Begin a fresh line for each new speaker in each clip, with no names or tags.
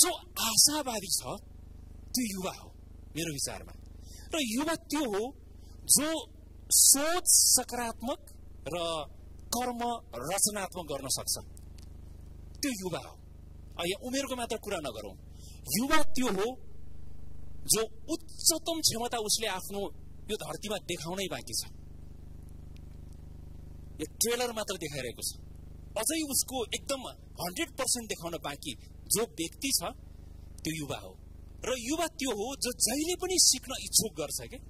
जो आशावादी छ त्यो युवा हो मेरो विचारमा र युवा त्यो हो जो सोच सकारात्मक र कर्म रचनात्मक गर्न सक्छ त्यो युवा हो यहाँ उमेरको मात्र कुरा नगरौँ युवा त्यो हो जो उच्चतम क्षमता उसले आफ्नो यो धरतीमा देखाउनै बाँकी छ यो ट्रेलर मात्र देखाइरहेको छ अझै उसको एकदम हन्ड्रेड पर्सेन्ट देखाउन बाँकी जो व्यक्ति छ त्यो युवा हो। र युवा त्यो हो जो जहिले पनि सिक्न इच्छुक गर्छ क्या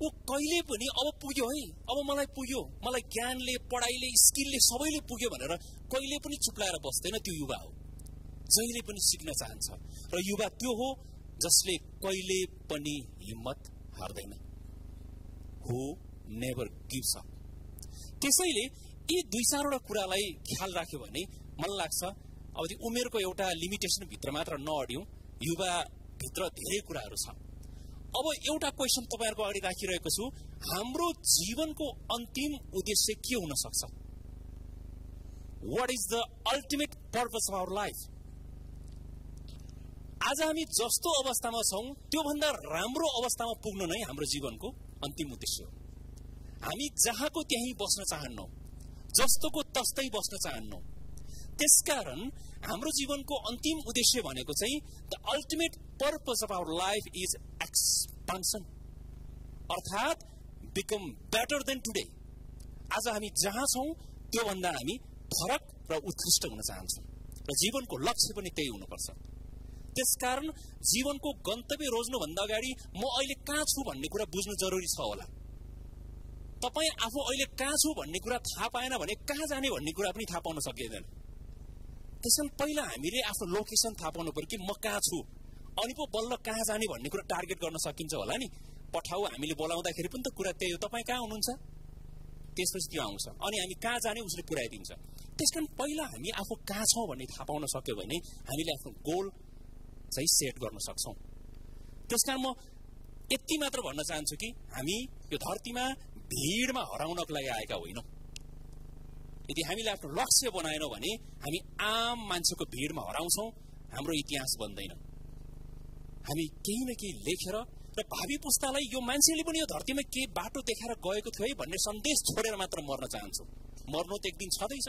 ऊ कहिले पनि अब पुग्यो है अब मलाई पुग्यो मलाई ज्ञानले पढाइले स्किलले सबैले पुग्यो भनेर कहिले पनि चुप्लाएर बस्दैन त्यो युवा हो। जहिले पनि सिक्न चाहन्छ। र युवा त्यो हो जसले कहिले पनि हिम्मत हार्दैन। हु नेभर गिभ्स अप त्यसैले यी दुई चारवटा कुरालाई ख्याल राख्यो भने मलाई लाग्छ अब त्यो उमेरको एउटा लिमिटेसनभित्र मात्र नअड्यौँ युवाभित्र धेरै कुराहरू छ अब एउटा क्वेसन तपाईँहरूको अगाडि राखिरहेको छु हाम्रो जीवनको अन्तिम उद्देश्य के हुन सक्छ? What is the ultimate purpose of our life आज हामी जस्तो अवस्थामा छौँ त्योभन्दा राम्रो अवस्थामा पुग्नु नै हाम्रो जीवनको अन्तिम उद्देश्य हो। हामी जहाँको त्यहीँ बस्न चाहन्नौ जस्तोको तस्तै बस्न चाहन्नौ। त्यसकारण हाम्रो जीवनको अन्तिम उद्देश्य भनेको चाहिँ the ultimate purpose of our life is expansion अर्थात् बिकम बेटर देन टुडे आज हामी जहाँ छौँ त्योभन्दा हामी फरक र उत्कृष्ट हुन चाहन्छौँ। र जीवनको लक्ष्य पनि त्यही हुनुपर्छ। त्यसकारण जीवनको गन्तव्य रोज्नुभन्दा अगाडि म अहिले कहाँ छु भन्ने कुरा बुझ्नु जरुरी छ होला। तपाईँ आफू अहिले कहाँ छु भन्ने कुरा थाहा पाएन भने कहाँ जाने भन्ने कुरा पनि थाहा पाउन सकिँदैन। त्यसैले पहिला हामीले आफ्नो लोकेसन थाहा पाउनु पर्यो कि म कहाँ छु? अनि पो बल्ल कहाँ जाने भन्ने कुरा टार्गेट गर्न सकिन्छ होला नि। पठाउ हामीले बोलाउँदाखेरि पनि त कुरा त्यही हो। तपाईँ कहाँ हुनुहुन्छ? त्यसपछि त्यो आउँछ। अनि हामी कहाँ जाने उसले पुऱ्याइदिन्छ। त्यस कारण पहिला हामी आफू कहाँ छौँ भन्ने थाहा पाउन सक्यो भने हामीले आफ्नो गोल चाहिँ सेट गर्न सक्छौँ। त्यस कारण म यति मात्र भन्न चाहन्छु कि हामी यो धरतीमा भिडमा हराउनको लागि आएका होइनौँ। यदि हामीले आफ्नो लक्ष्य बनाएनौँ भने हामी आम मान्छेको भिडमा हराउँछौँ हाम्रो इतिहास बन्दैन। हामी केही न केही लेखेर र भावी पुस्तालाई यो मान्छेले पनि यो धरतीमा के बाटो देखाएर गएको थियो है भन्ने सन्देश छोडेर मात्र मर्न चाहन्छु। मर्नु त एक दिन छँदैछ।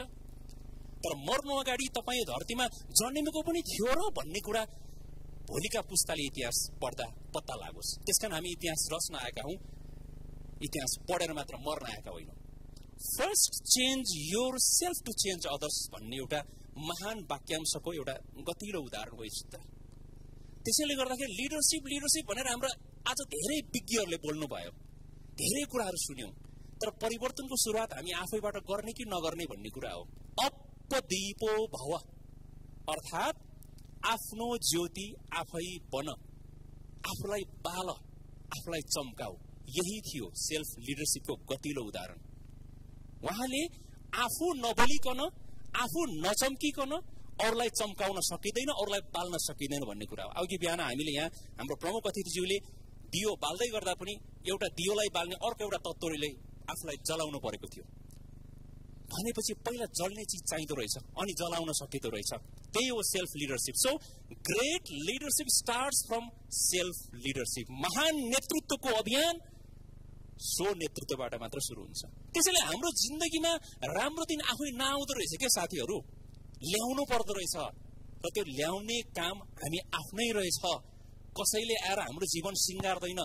तर मर्नु अगाडि तपाईँ धरतीमा जन्मेको पनि थियो र भन्ने कुरा भोलिका पुस्ताले इतिहास पढ्दा पत्ता लागोस्। त्यस कारण हामी इतिहास रच्न आएका हौँ। इतिहास पढेर मात्र मर्न आएका होइनौँ। First change yourself to change others भन्ने एउटा महान वाक्यांशको एउटा गतिलो उदाहरण हो यस्तो। त्यसैले गर्दाखेरि लिडरसिप लिडरसिप भनेर हाम्रो आज धेरै विज्ञहरूले बोल्नुभयो। धेरै कुराहरू सुन्यौँ। तर परिवर्तनको सुरुवात हामी आफैबाट गर्ने कि नगर्ने भन्ने कुरा हो। अपदीपो भव। अर्थात् आफ्नो ज्योति आफै बन। आफूलाई बाल आफूलाई चम्काऊ यही थियो सेल्फ लिडरसिपको गतिलो उदाहरण। उहाँले आफू नबलिकन आफू नचम्किकन अरूलाई चम्काउन सकिँदैन अरूलाई बाल्न सकिँदैन भन्ने कुरा हो। अघि बिहान हामीले यहाँ हाम्रो प्रमुख अतिथिज्यूले दियो बाल्दै गर्दा पनि एउटा दियोलाई बाल्ने अर्को एउटा तत्त्वले आफूलाई जलाउनु परेको थियो। भनेपछि पहिला जल्ने चिज चाहिँदो रहेछ अनि जलाउन सकिँदो रहेछ। त्यही हो self leadership. So great leadership start from self leadership महान नेतृत्वको अभियान सो नेतृत्वबाट मात्र सुरु हुन्छ। त्यसैले हाम्रो जिन्दगीमा राम्रो दिन आफै नआउँदो रहेछ क्या साथीहरू? ल्याउनु पर्दो रहेछ। र त्यो ल्याउने काम हामी आफ्नै रहेछ। कसैले आएर हाम्रो जीवन सिँगार्दैन।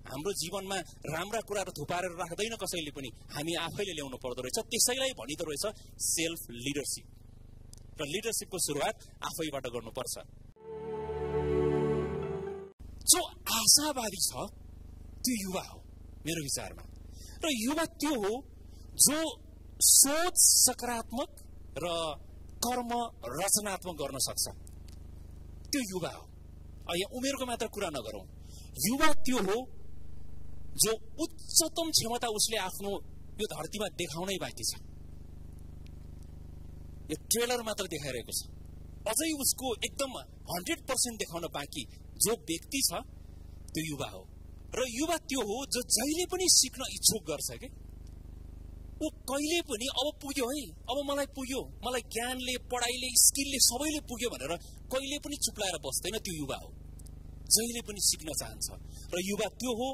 हाम्रो जीवनमा राम्रा कुराहरू थुपारेर राख्दैन कसैले पनि। हामी आफैले ल्याउनु पर्दो रहेछ। त्यसैलाई भनिदो रहेछ सेल्फ लिडरसिप। र लिडरसिपको सुरुवात आफैबाट गर्नुपर्छ। जो आशावादी छ त्यो युवा हो। मेरो विचारमा। र युवा त्यो हो जो सोच सकारात्मक र कर्म रचनात्मक गर्न सक्छ। त्यो युवा हो। यहाँ उमेरको मात्र कुरा नगरौँ। युवा त्यो हो जो उच्चतम क्षमता उसले आफ्नो यो धरतीमा देखाउनै बाँकी छ। यो ट्रेलर मात्र देखाइरहेको छ। अझै उसको एकदम हन्ड्रेड पर्सेन्ट देखाउन बाँकी जो व्यक्ति छ त्यो युवा हो। र युवा त्यो हो जो जहिले पनि सिक्न इच्छुक गर्छ कि? ऊ कहिले पनि अब पुग्यो है अब मलाई पुग्यो मलाई ज्ञानले पढाइले स्किलले सबैले पुग्यो भनेर कहिले पनि चुप्लाएर बस्दैन त्यो युवा हो। जहिले पनि सिक्न चाहन्छ र युवा त्यो हो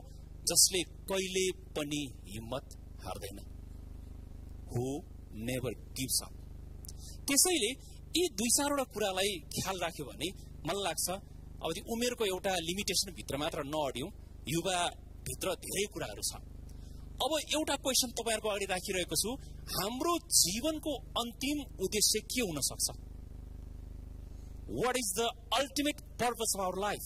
जसले कहिले पनि हिम्मत हार्दैन। हु नेभर गिभ्स अप त्यसैले यी दुई चारवटा कुरालाई ख्याल राख्यो भने मलाई लाग्छ अब उमेरको एउटा लिमिटेसनभित्र मात्र नअड्यौँ। युवाभित्र धेरै कुराहरू छ अब एउटा क्वेसन तपाईँहरूको अगाडि राखिरहेको छु हाम्रो जीवनको अन्तिम उद्देश्य के हुन सक्छ? What is the ultimate purpose of our life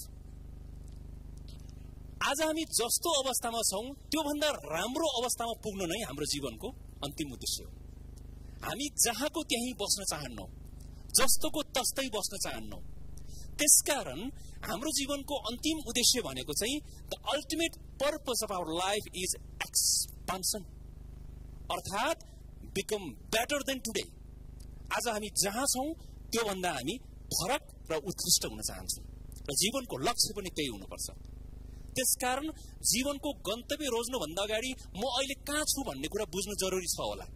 आज हामी जस्तो अवस्थामा छौँ त्योभन्दा राम्रो अवस्थामा पुग्नु नै हाम्रो जीवनको अन्तिम उद्देश्य हो। हामी जहाँको त्यहीँ बस्न चाहन्नौ जस्तोको तस्तै बस्न चाहन्नौ त्यसकारण हाम्रो जीवनको अन्तिम उद्देश्य भनेको चाहिँ the ultimate purpose of our life is expansion अर्थात् बिकम बेटर देन टुडे आज हामी जहाँ छौँ त्योभन्दा हामी फरक र उत्कृष्ट हुन चाहन्छौँ। र जीवनको लक्ष्य पनि त्यही हुनुपर्छ। त्यसकारण जीवनको गन्तव्य रोज्नुभन्दा अगाडि म अहिले कहाँ छु भन्ने कुरा बुझ्नु जरुरी छ होला।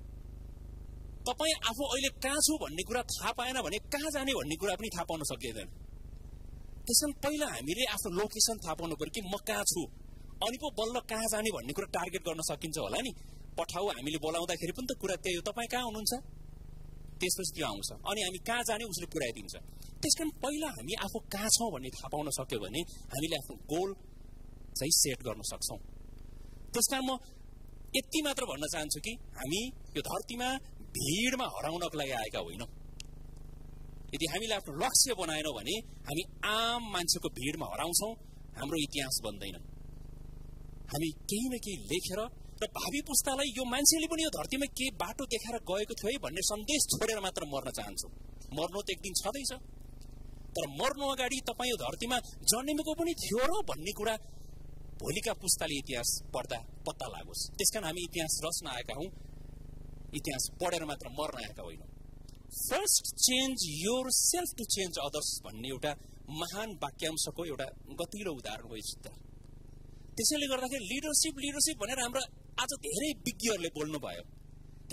तपाईँ आफू अहिले कहाँ छु भन्ने कुरा थाहा पाएन भने कहाँ जाने भन्ने कुरा पनि थाहा पाउन सकिँदैन। त्यसमा पहिला हामीले आफ्नो लोकेसन थाहा पाउनु पर्यो कि म कहाँ छु। अनि पो बल्ल कहाँ जाने भन्ने कुरा टार्गेट गर्न सकिन्छ होला नि। पठाउ हामीले बोलाउँदाखेरि पनि त कुरा त्यही हो। तपाईँ कहाँ हुनुहुन्छ? त्यसपछि त्यो आउँछ। अनि हामी कहाँ जाने उसले पुऱ्याइदिन्छ। त्यस कारण पहिला हामी आफू कहाँ छौँ भन्ने थाहा पाउन सक्यो भने हामीले आफ्नो गोल चाहिँ सेट गर्न सक्छौँ। त्यस कारण म यति मात्र भन्न चाहन्छु कि हामी यो धरतीमा भिडमा हराउनको लागि आएका होइनौँ। यदि हामीले आफ्नो लक्ष्य बनाएनौँ भने हामी आम मान्छेको भिडमा हराउँछौँ हाम्रो इतिहास बन्दैन। हामी केही न केही लेखेर र भावी पुस्तालाई यो मान्छेले पनि यो धरतीमा के बाटो देखाएर गएको थियो है भन्ने सन्देश छोडेर मात्र मर्न चाहन्छु। मर्नु त एक दिन छँदैछ। तर मर्नु अगाडि तपाईँ यो धरतीमा जन्मेको पनि थियो र भन्ने कुरा भोलिका पुस्ताले इतिहास पढ्दा पत्ता लागोस्। त्यस कारण हामी इतिहास रच्न आएका हौँ। इतिहास पढेर मात्र मर्न आएका होइनौँ। First change yourself to change others भन्ने एउटा महान वाक्यांशको एउटा गतिलो उदाहरण हो चित्र। त्यसैले गर्दाखेरि लिडरसिप लिडरसिप भनेर हाम्रो आज धेरै विज्ञहरूले बोल्नुभयो।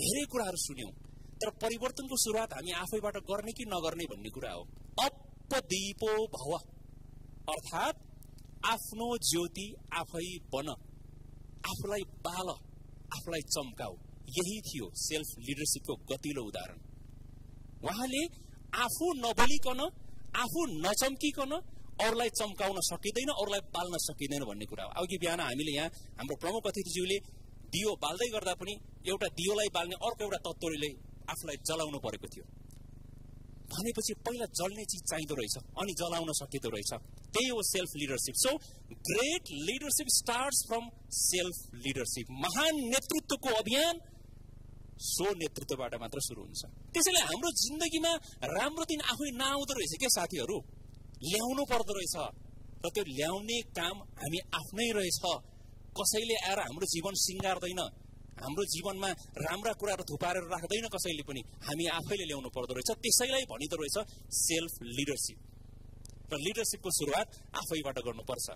धेरै कुराहरू सुन्यौँ। तर परिवर्तनको सुरुवात हामी आफैबाट गर्ने कि नगर्ने भन्ने कुरा हो। अपदीपो भव। अर्थात् आफ्नो ज्योति आफै बन। आफूलाई बाल आफूलाई चम्काऊ यही थियो सेल्फ लिडरसिपको गतिलो उदाहरण। उहाँले आफू नबलिकन आफू नचम्किकन अरूलाई चम्काउन सकिँदैन अरूलाई बाल्न सकिँदैन भन्ने कुरा हो। अघि बिहान हामीले यहाँ हाम्रो प्रमुख अतिथिज्यूले दियो बाल्दै गर्दा पनि एउटा दियोलाई बाल्ने अर्को एउटा तत्त्वले आफूलाई जलाउनु परेको थियो। भनेपछि पहिला जल्ने चिज चाहिँदो रहेछ अनि जलाउन सकिँदो रहेछ। त्यही हो self leadership. So great leadership start from self leadership महान नेतृत्वको अभियान सो नेतृत्वबाट मात्र सुरु हुन्छ। त्यसैले हाम्रो जिन्दगीमा राम्रो दिन आफै नआउँदो रहेछ के साथीहरू? ल्याउनु पर्दो रहेछ। र त्यो ल्याउने काम हामी आफ्नै रहेछ। कसैले आएर हाम्रो जीवन सिँगार्दैन। हाम्रो जीवनमा राम्रा कुराहरू थुपारेर राख्दैन कसैले पनि। हामी आफैले ल्याउनु पर्दो रहेछ। त्यसैलाई भनिदो रहेछ सेल्फ लिडरसिप। र लिडरसिपको सुरुवात आफैबाट गर्नुपर्छ।